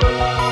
Bye.